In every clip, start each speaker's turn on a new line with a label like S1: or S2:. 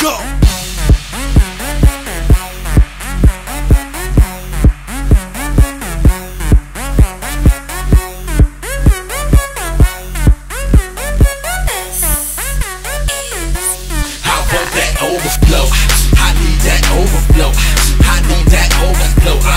S1: I want that overflow. I need that overflow. I need that overflow.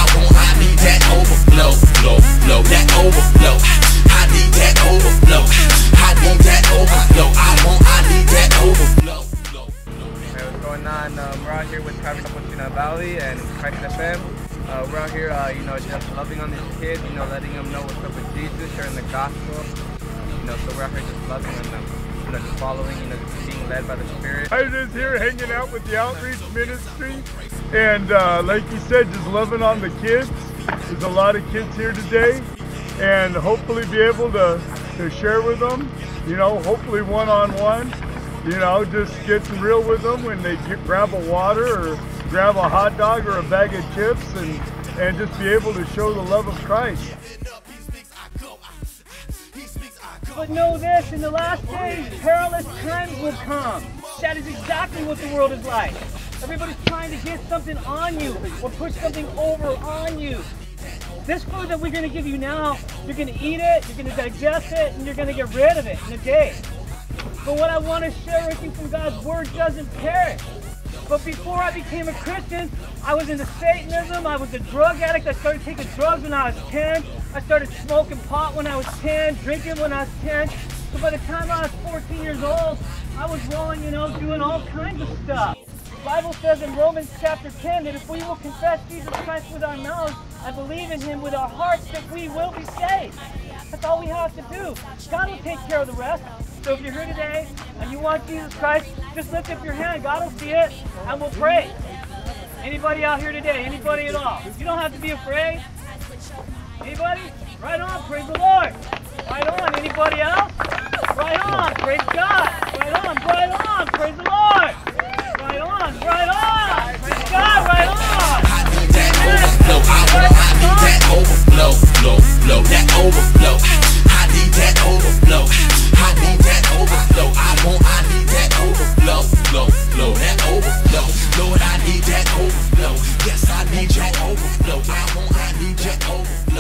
S2: Um, we're out here with Calvary Chapel Chino Valley and Christ FM. Uh, we're out here, uh, you know, just loving on these kids, you know, letting them know what's up with Jesus, sharing the gospel. You know, so we're out here just loving on them, you know, just following, you know, just being led by the Spirit.
S3: I was just here hanging out with the outreach ministry, and uh, like you said, just loving on the kids. There's a lot of kids here today, and hopefully be able to, to share with them. You know, hopefully one on one. You know, just getting real with them when they get, grab a water or grab a hot dog or a bag of chips, and and just be able to show the love of Christ.
S4: But know this, in the last days, perilous times will come. That is exactly what the world is like. Everybody's trying to get something on you or push something over on you. This food that we're going to give you now, you're going to eat it, you're going to digest it, and you're going to get rid of it in a day. But what I want to share with you from God's Word doesn't perish. But before I became a Christian, I was into Satanism. I was a drug addict. I started taking drugs when I was 10. I started smoking pot when I was 10, drinking when I was 10. So by the time I was 14 years old, I was rolling, you know, doing all kinds of stuff. The Bible says in Romans chapter 10 that if we will confess Jesus Christ with our mouths and believe in him with our hearts, that we will be saved. That's all we have to do. God will take care of the rest. So if you're here today and you want Jesus Christ, just lift up your hand. God will see it and we'll pray. Anybody out here today? Anybody at all? You don't have to be afraid. Anybody? Right on. Praise the Lord. Right on. Anybody else? Right on. Praise God. Right on. Right on. Praise the Lord.
S1: overflow. Lord, I need that overflow. Yes, I need your overflow. I want, I need that overflow.